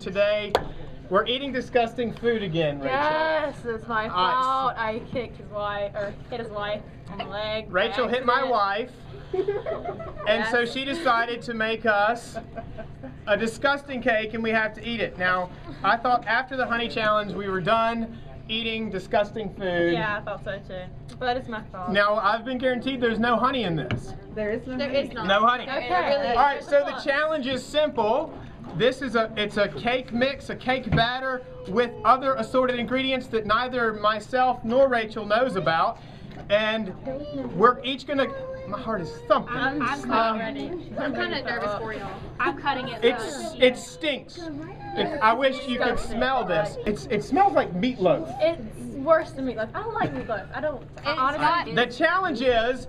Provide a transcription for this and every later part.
today. We're eating disgusting food again, Rachel. Yes, it's my Uh, fault. I kicked his wife, or hit his wife on the leg. Rachel hit my wife, and so she decided to make us a disgusting cake, and we have to eat it. Now, I thought after the honey challenge we were done eating disgusting food. Yeah, I thought so too. But it's my fault. Now, I've been guaranteed there's no honey in this. There is no there honey. is not. No honey. Okay. Really All right, so the challenge is simple. This is a it's a cake mix, a cake batter with other assorted ingredients that neither myself nor Rachel knows about. And we're each gonna my heart is thumping. I'm, I'm Um, ready. I'm kind of nervous for y'all. I'm cutting it. It's it stinks. It, I wish you could smell this. It's it smells like meatloaf. It's worse than meatloaf. I don't like meatloaf. I don't. I honestly. The challenge is,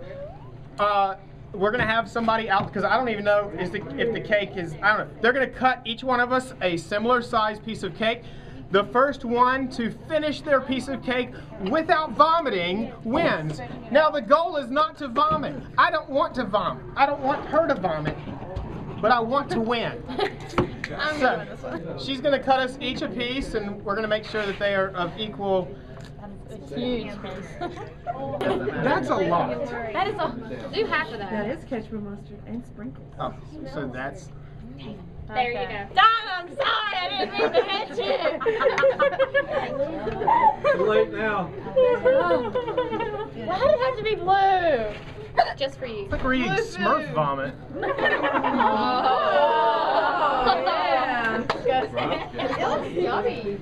uh, we're gonna have somebody out because I don't even know is the, if the cake is. I don't know. They're gonna cut each one of us a similar sized piece of cake. The first one to finish their piece of cake without vomiting wins. Now the goal is not to vomit. I don't want to vomit. I don't want her to vomit, but I want to win. So, doing this one. she's gonna cut us each a piece, and we're gonna make sure that they are of equal. It's a huge piece. That's a lot. that is a. Do half of That that. is ketchup, mustard, and sprinkles. Oh, so that's There you go. Don, I'm sorry. I didn't mean to hit you. Too late now. Why did it have to be blue? Just for you. It's like we're eating Smurf vomit. Oh, yeah. It looks yummy.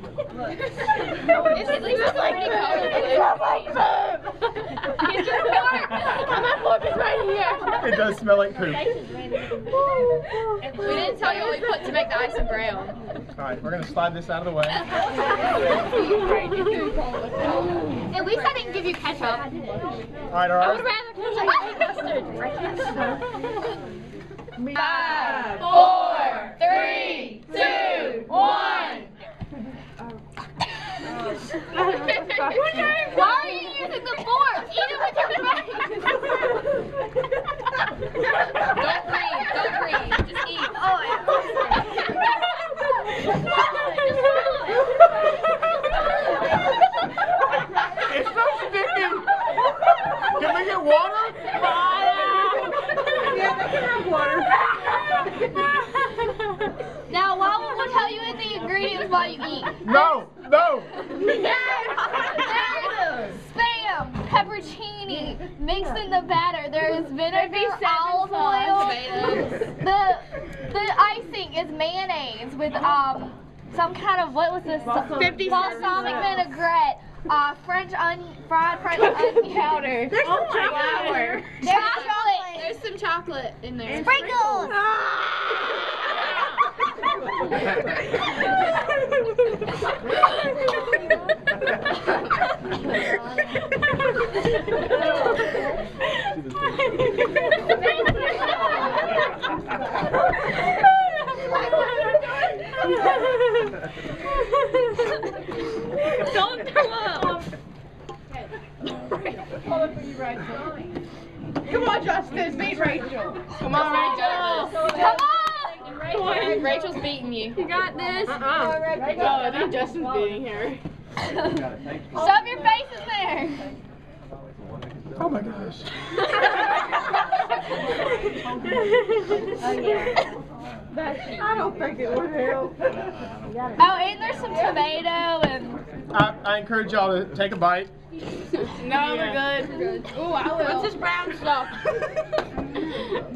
It's at least like pretty It smells like poop. Get your fork. My fork is right here. It does smell like poop. We didn't tell you what we put to make the icing brown. All right, we're gonna slide this out of the way. At least I didn't give you ketchup. All right, all I would right. rather mustard. Five. Four, three, two, one. Why are you using the fork? Eat it with your face. Don't breathe. Don't breathe. Just eat. Oh, It's so sticky. Can we get water? Yeah, they can have water. Now, while we'll tell you the ingredients while you eat. No, no. There's spam, pepperoni, mixed in the batter. There's vinegar, olive oil. The the icing is mayonnaise with um some kind of what was this? Balsamic. balsamic vinaigrette. Uh, French onion, fried French onion powder. There's some chocolate. Chocolate. There's some chocolate in there. Sprinkles. Don't throw up. Come on, Justin, beat Rachel. Come on, Rachel. Come on. Rachel's beating you. You got this. Uh-uh. No, I think Justin's beating her. Shove your face in there. Oh my gosh. I don't think it would help. Oh, and there's some tomato and I, I encourage y'all to take a bite. No, we're good. We're good. Ooh, I will. What's this brown stuff?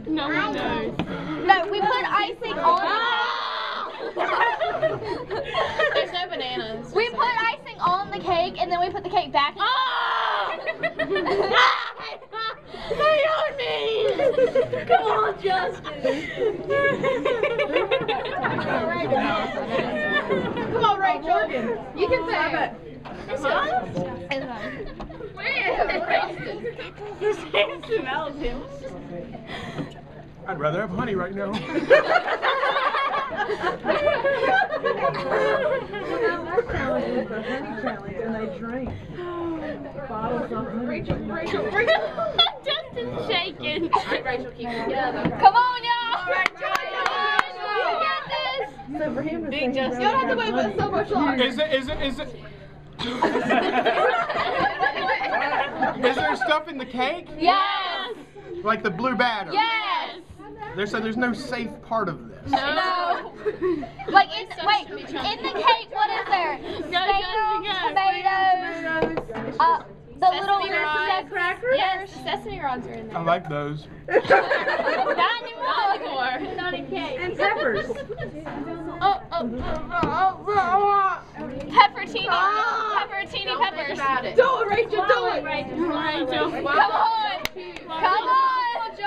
No one knows. no, we put icing on. Ah! There's no bananas. We put icing on the cake and then we put the cake back. Ah! Come on, Justin. Come on, Rachel. You can say it. His hand smells him. I'd rather have honey right now. Our challenge is the honey challenge, and they drink bottles of honey. Rachel, Rachel, Justin's shaking. Rachel, keep it together. Come on, y'all. All right, Joy. You got this. So for him to Big Justin. You don't have to wait for so much longer. Is it? Is it? Is it? Is there stuff in the cake? Yes. Like the blue batter? Yes. There's so there's no safe part of this. No. Like in wait, in the cake, what is there? Potatoes, tomatoes, uh, the little rods. crackers. Yes, sesame rods are in there. I like those. Not anymore. Not in cake. And peppers. Oh, oh, oh, oh, Pepperoncini. Pepperoncini peppers. Do it, Rachel, do it. Rachel. Come on. Come on,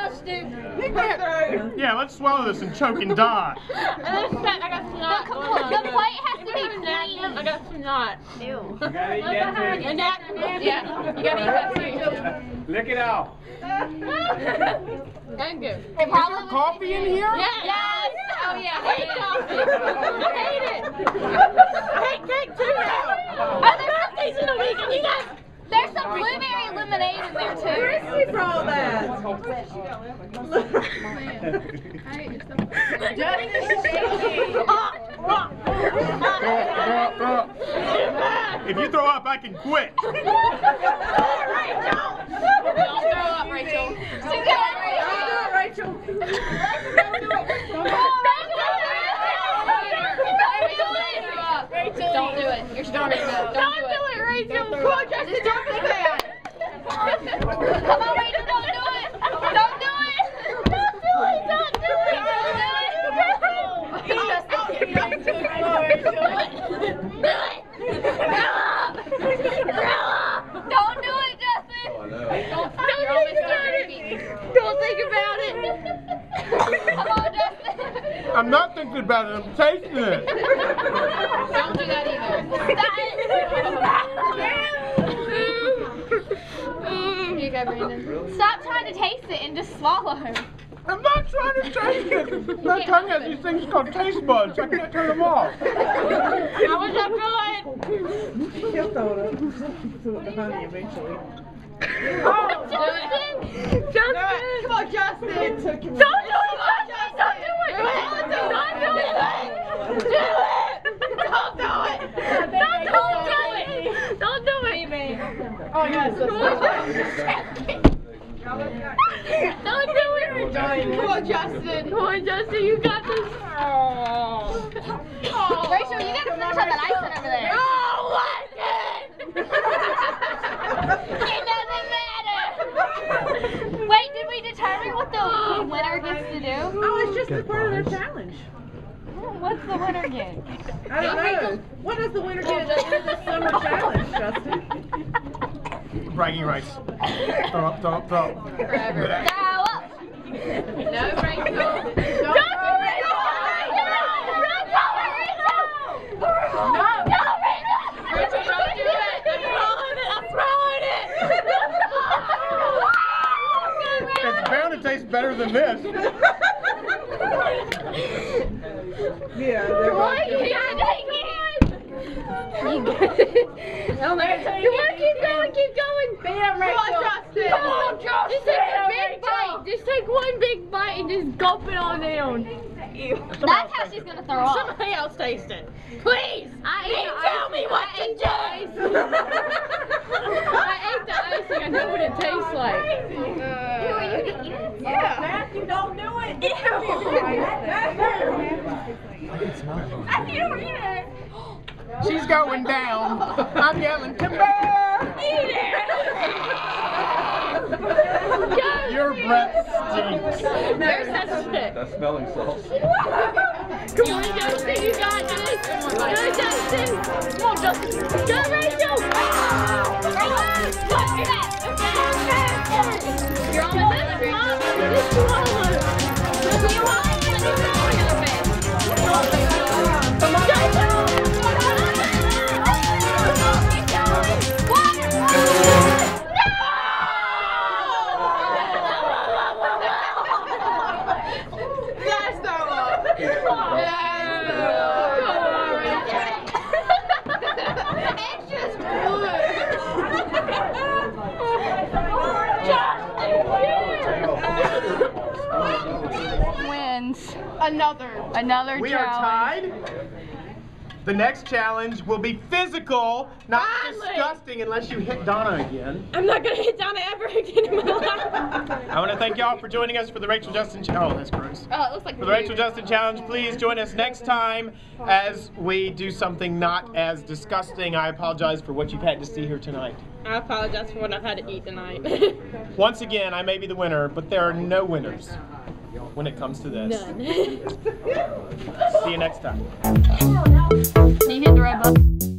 Justin. Yeah, let's swallow this and choke and die. I got The, snot. compl- the plate has to be I clean. got snot. Ew. You gotta eat that too. And that, yeah, you gotta eat that too. Lick it off. And good. It Is there coffee in here? Yes. Yes. Oh yeah. I hate coffee. I hate it. I hate cake too now. Oh, there's some Days in a week and you guys. There's some blueberry lemonade in there Where too. is he for all that? If you throw up, I can quit. Don't throw up, Rachel. Don't do it, Rachel. Rachel. Don't do it. You're stronger than that. Don't do it, Rachel. Come on, Justin, don't do that. Come on, Rachel, don't do it. Don't do it. Don't do it. Don't do it. Don't do it. Don't do it, Justin. You're almost done. Don't think about it. Come on, Justin. I'm not thinking about it. I'm tasting it. Don't do that either. Here you go, Brandon. Stop trying to taste it and just swallow. I'm not trying to taste it. My tongue has these things called taste buds. I can't turn them off. How was that good? He'll throw it up. Throw it to honey eventually. Oh, Justin! Justin! Come on, Justin. It took. Don't do it, Justin! Don't do it! Don't do it! Do it! Don't do it. Don't do it, Justin! Oh, Don't do it! Oh, yes. Don't do it! Come on, Justin. Come on, Justin, you got this. Oh. Oh. Rachel, you gotta finish up that icing over there. No, what? It doesn't matter. Wait, did we determine what the winner gets to do? Oh, it's just a part of their challenge. What's the winner get? I don't know. What does the winner get at the end of the summer challenge, Justin? Bragging rights. Throw up, throw up, throw up. Forever. Throw up. No, Rachel. Don't do it, Rachel! Don't do it, Rachel! No! No, Rachel! Rachel, don't do it. I'm throwing it. I'm throwing it. It's bound to taste better than this. Yeah. they're Why both- you gotta take it? Come on, keep going, keep going. Bam, Rachel. Justin. Come on, Justin. Just take a big bite. Just take one big bite and just gulp it all down. That's how she's gonna throw up. Somebody else taste it. Please. I ate the Tell me what to do. I ate the icing. I know what it tastes like. Uh, you can eat it? yeah. Matthew, don't do it. Matthew, don't eat it. She's going down. I'm yelling timber. Eat it. Your breath stinks. There's that shit. That's smelling salts. Come on, Justin, you got this. Go, Justin. Come on, Justin. Go, Rachel. Rachel, push that. You're almost there, Rachel. Just swallow it. You Another. Another We are tied. The next challenge will be physical, not Finally. disgusting unless you hit Donna again. I'm not gonna hit Donna ever again in my life. I want to thank y'all for joining us for the Rachel Justin Challenge. Oh, that's gross. Oh, it looks like For the Rachel Justin Challenge, please join us next time as we do something not as disgusting. I apologize for what you've had to see here tonight. I apologize for what I've had to eat tonight. Once again, I may be the winner, but there are no winners when it comes to this. None. See you next time.